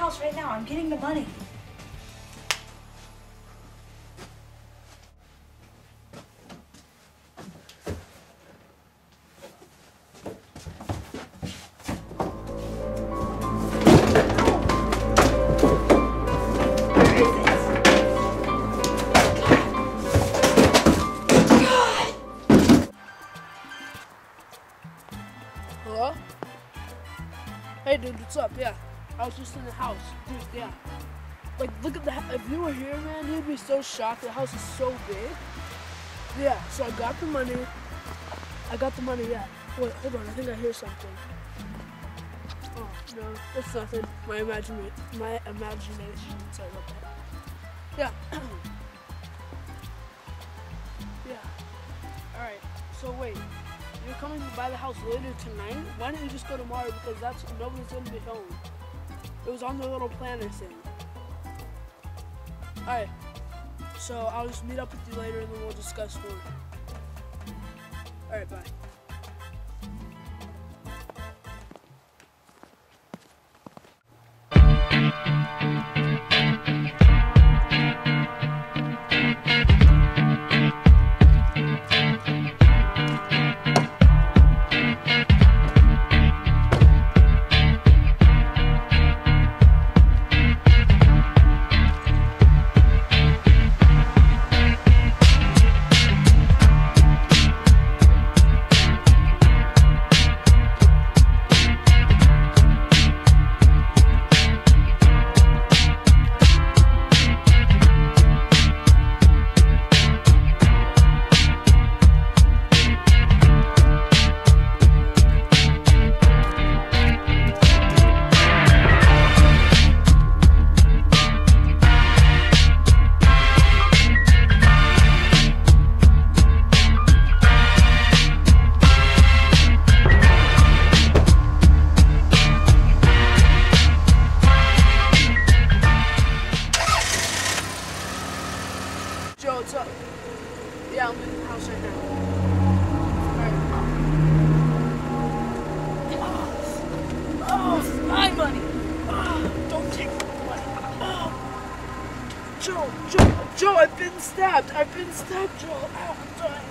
house right now. I'm getting the money. Hello? Hey, dude, what's up? Yeah, I was just in the house. Dude, yeah. Like, look at the hou- If you were here, man, you'd be so shocked. The house is so big. Yeah, so I got the money. I got the money, yeah. Wait, hold on. I think I hear something. Oh, no, it's nothing. My imagination. My imagination. Sorry about that. Yeah. yeah. Alright, so wait. You're coming to buy the house later tonight? Why don't you just go tomorrow? Because that's nobody's gonna be home. It was on the little planner thing. Alright. So I'll just meet up with you later and then we'll discuss more. Alright, bye. Joe, what's up? Yeah, I'm in the house right now. Oh. my money. Oh, don't take my money. Oh. Joe, Joe, Joe, I've been stabbed. I've been stabbed, Joe. Ow, I'm dying.